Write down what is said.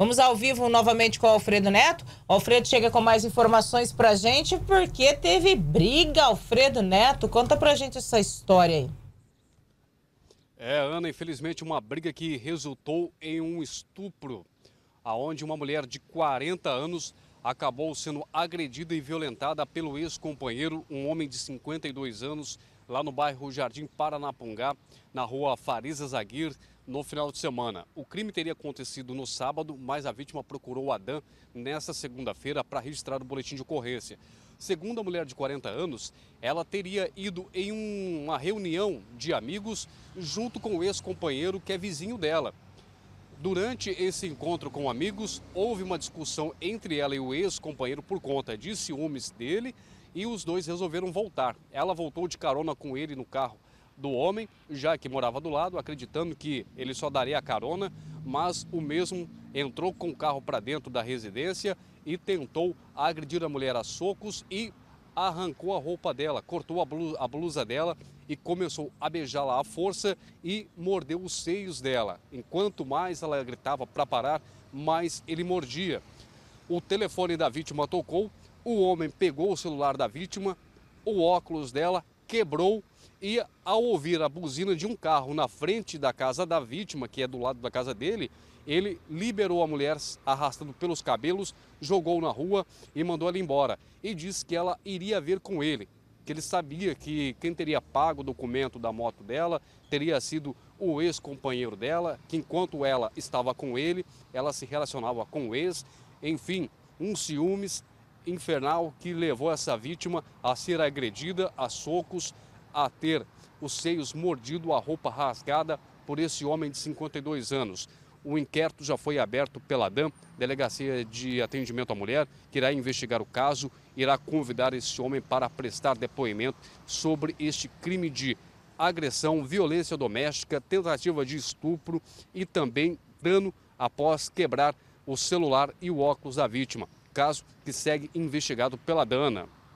Vamos ao vivo novamente com o Alfredo Neto. O Alfredo chega com mais informações pra gente, porque teve briga, Alfredo Neto. Conta pra gente essa história aí. É, Ana, infelizmente uma briga que resultou em um estupro, aonde uma mulher de 40 anos acabou sendo agredida e violentada pelo ex-companheiro, um homem de 52 anos, lá no bairro Jardim Paranapungá, na rua Farisa Zaguir, no final de semana. O crime teria acontecido no sábado, mas a vítima procurou o Adam nesta segunda-feira para registrar o boletim de ocorrência. Segundo a mulher de 40 anos, ela teria ido em uma reunião de amigos junto com o ex-companheiro que é vizinho dela. Durante esse encontro com amigos, houve uma discussão entre ela e o ex-companheiro por conta de ciúmes dele e os dois resolveram voltar. Ela voltou de carona com ele no carro do homem, já que morava do lado, acreditando que ele só daria a carona, mas o mesmo entrou com o carro para dentro da residência e tentou agredir a mulher a socos e arrancou a roupa dela, cortou a blusa, a blusa dela e começou a beijá-la à força e mordeu os seios dela. Enquanto mais ela gritava para parar, mais ele mordia. O telefone da vítima tocou, o homem pegou o celular da vítima, o óculos dela quebrou e ao ouvir a buzina de um carro na frente da casa da vítima, que é do lado da casa dele, ele liberou a mulher arrastando pelos cabelos, jogou na rua e mandou ela embora. E disse que ela iria ver com ele, que ele sabia que quem teria pago o documento da moto dela teria sido o ex-companheiro dela, que enquanto ela estava com ele, ela se relacionava com o ex. Enfim, um ciúmes infernal que levou essa vítima a ser agredida a socos, a ter os seios mordidos, a roupa rasgada por esse homem de 52 anos. O inquérito já foi aberto pela DAM, Delegacia de Atendimento à Mulher, que irá investigar o caso, irá convidar esse homem para prestar depoimento sobre este crime de agressão, violência doméstica, tentativa de estupro e também dano após quebrar o celular e o óculos da vítima. Caso que segue investigado pela Dana.